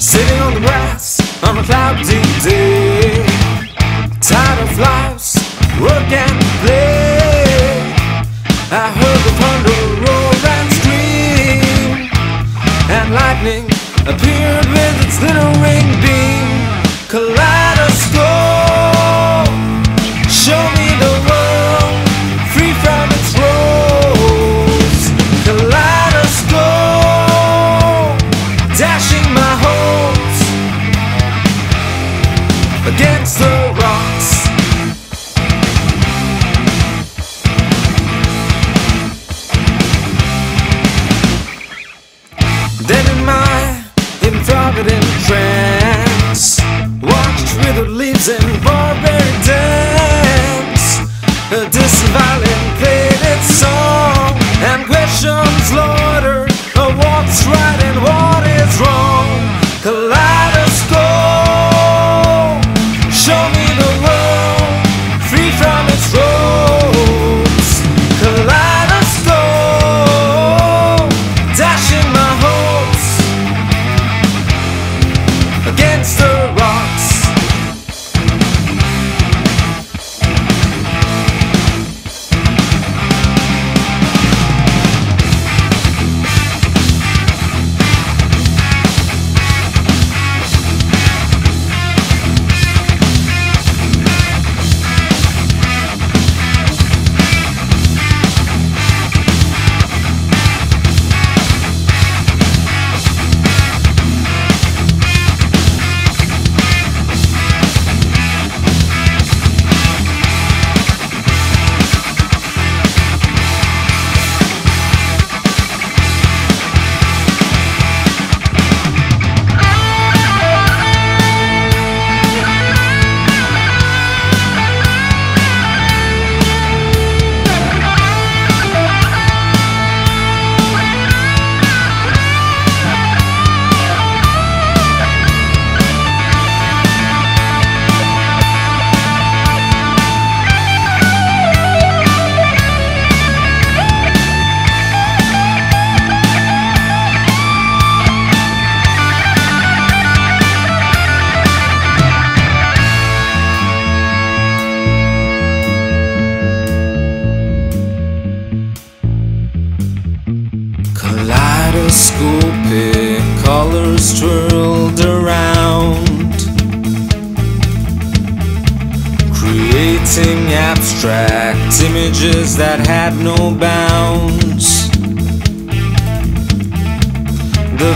Sitting on the grass on a cloudy day. Tired of life's work and play. I heard the thunder roar and scream. And lightning appeared with its glittering beam. Kaleidoscope, against the rocks. Then in my improvident A kaleidoscopic colors twirled around, creating abstract images that had no bounds. The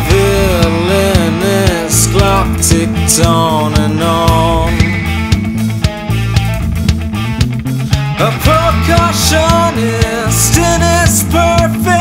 villainous clock ticked on and on. A percussionist in his perfect